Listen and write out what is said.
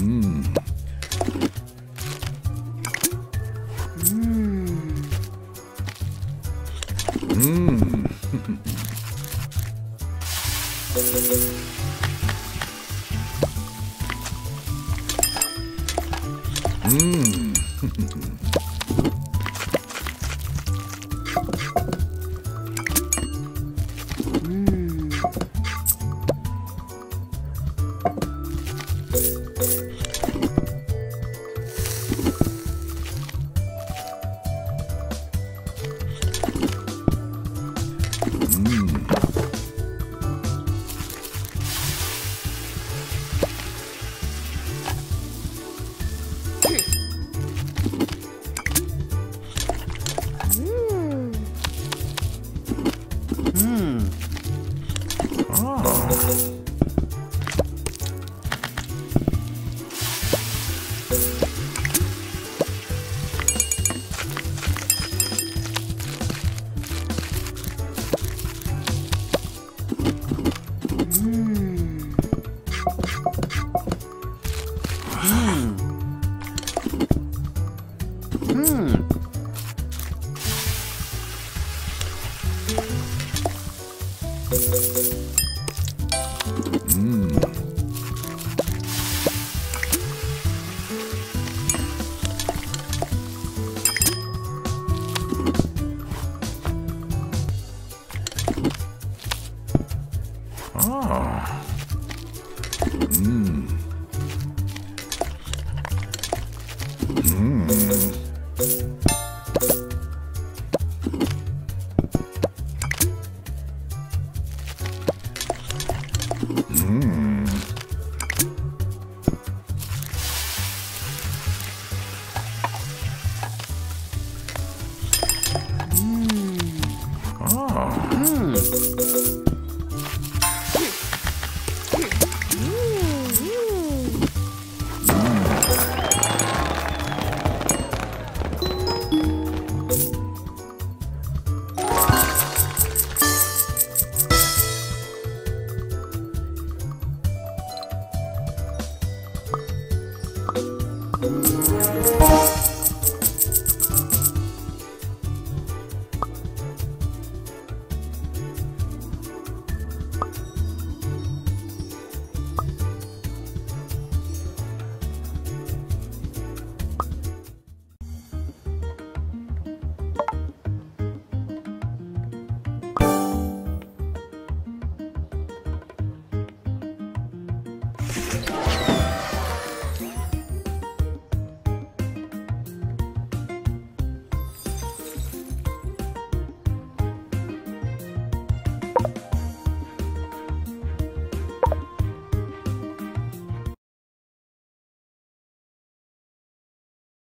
음. 음. 음. 음. Thank Mmm. Hmm. Mm. Oh. Hmm.